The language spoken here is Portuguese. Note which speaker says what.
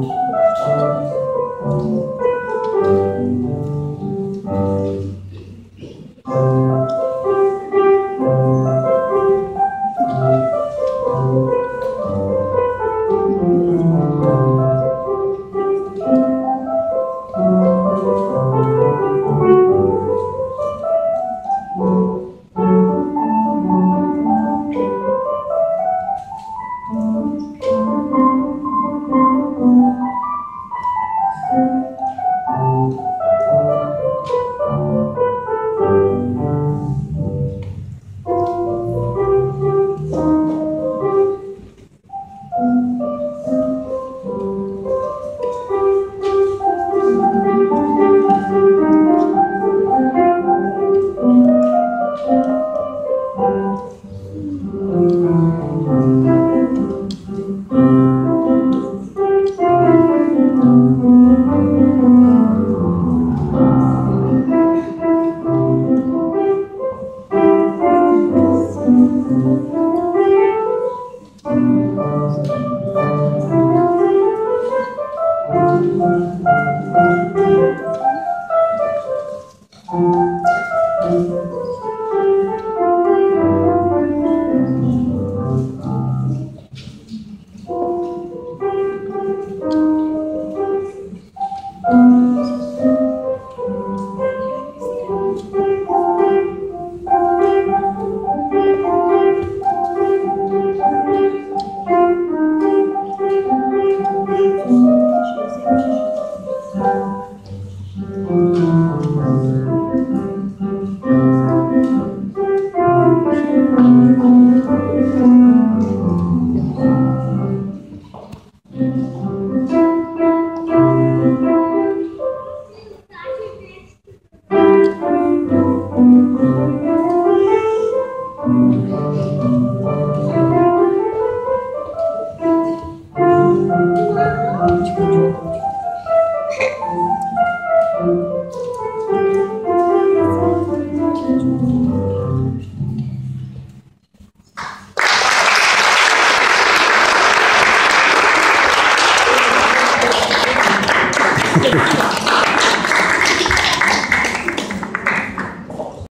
Speaker 1: Thank you. Deus, Thank you.